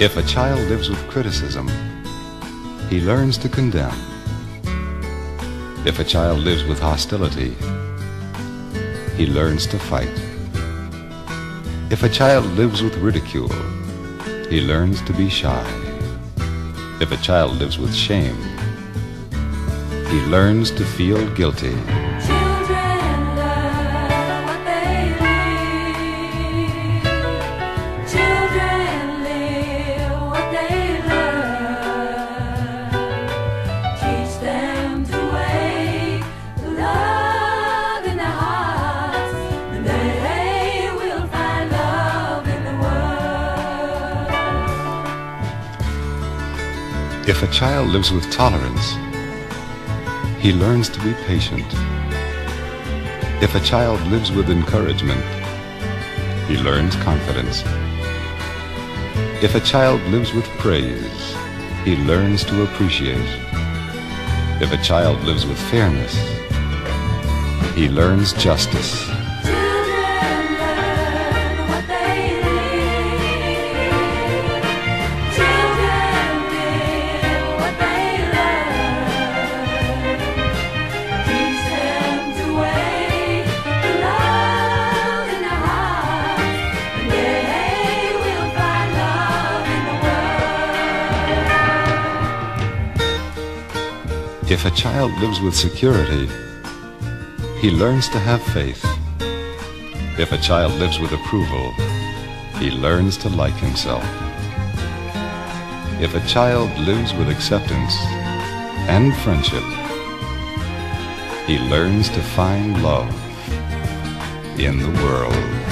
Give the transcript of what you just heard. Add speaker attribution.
Speaker 1: If a child lives with criticism, he learns to condemn. If a child lives with hostility, he learns to fight. If a child lives with ridicule, he learns to be shy. If a child lives with shame, he learns to feel guilty. If a child lives with tolerance, he learns to be patient. If a child lives with encouragement, he learns confidence. If a child lives with praise, he learns to appreciate. If a child lives with fairness, he learns justice. If a child lives with security, he learns to have faith. If a child lives with approval, he learns to like himself. If a child lives with acceptance and friendship, he learns to find love in the world.